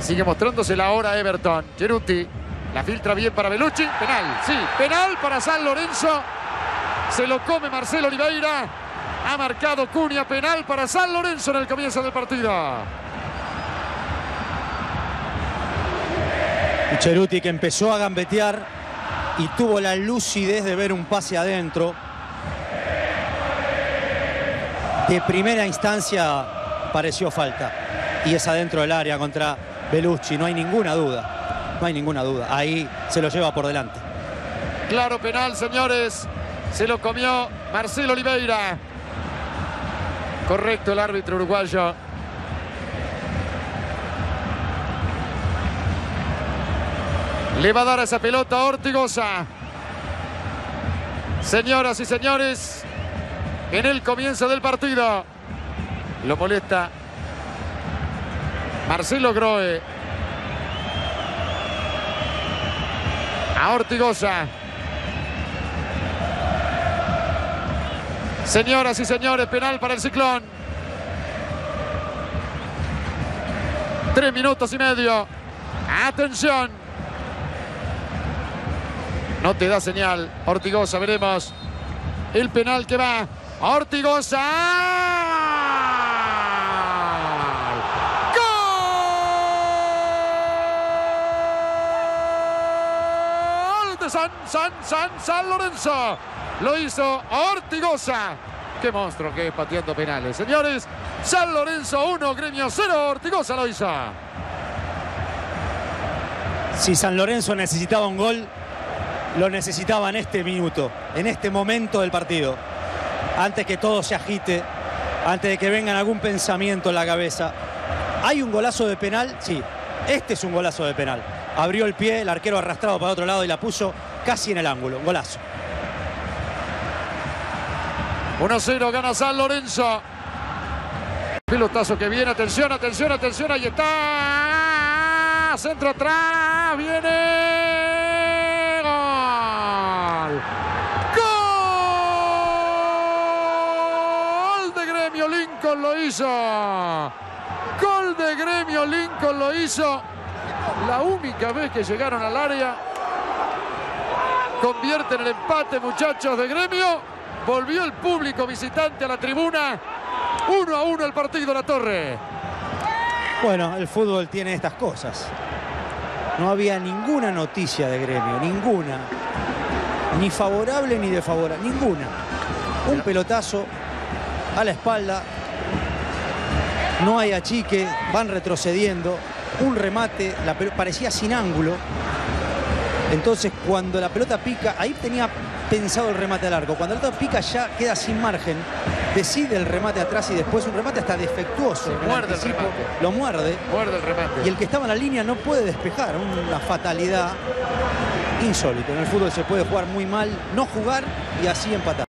Sigue mostrándose la hora Everton. Geruti la filtra bien para Belucci. Penal, sí, penal para San Lorenzo. Se lo come Marcelo Oliveira. Ha marcado Cunha penal para San Lorenzo en el comienzo del partido. Cheruti que empezó a gambetear y tuvo la lucidez de ver un pase adentro. De primera instancia pareció falta. Y es adentro del área contra Belucci, no hay ninguna duda. No hay ninguna duda. Ahí se lo lleva por delante. Claro penal, señores. Se lo comió Marcelo Oliveira. Correcto el árbitro uruguayo. Le va a dar esa pelota a Ortigosa. Señoras y señores, en el comienzo del partido. Lo molesta Marcelo Groe. A Ortigosa. Señoras y señores, penal para el Ciclón. Tres minutos y medio. Atención. No te da señal. Ortigosa, veremos. El penal que va. Ortigosa. ¡Gol! De San, San, San, San Lorenzo. Lo hizo Ortigosa. Qué monstruo que es pateando penales. Señores, San Lorenzo 1, Gremio 0. Ortigosa lo hizo. Si San Lorenzo necesitaba un gol, lo necesitaba en este minuto, en este momento del partido. Antes que todo se agite, antes de que vengan algún pensamiento en la cabeza. ¿Hay un golazo de penal? Sí, este es un golazo de penal. Abrió el pie, el arquero arrastrado para otro lado y la puso casi en el ángulo. Un golazo. 1-0 gana San Lorenzo. Pelotazo que viene, atención, atención, atención, ahí está. Centro atrás, viene. Gol. Gol de Gremio, Lincoln lo hizo. Gol de Gremio, Lincoln lo hizo. La única vez que llegaron al área. Convierten el empate, muchachos de Gremio. Volvió el público visitante a la tribuna. Uno a uno el partido La Torre. Bueno, el fútbol tiene estas cosas. No había ninguna noticia de gremio, ninguna. Ni favorable ni desfavorable, ninguna. Un pelotazo a la espalda. No hay achique, van retrocediendo. Un remate, la parecía sin ángulo. Entonces cuando la pelota pica, ahí tenía pensado el remate al arco. Cuando la pelota pica ya queda sin margen. Decide el remate atrás y después un remate hasta defectuoso. muerde el remate. Lo muerde. Muerde el remate. Y el que estaba en la línea no puede despejar. Una fatalidad insólita. En el fútbol se puede jugar muy mal, no jugar y así empatar.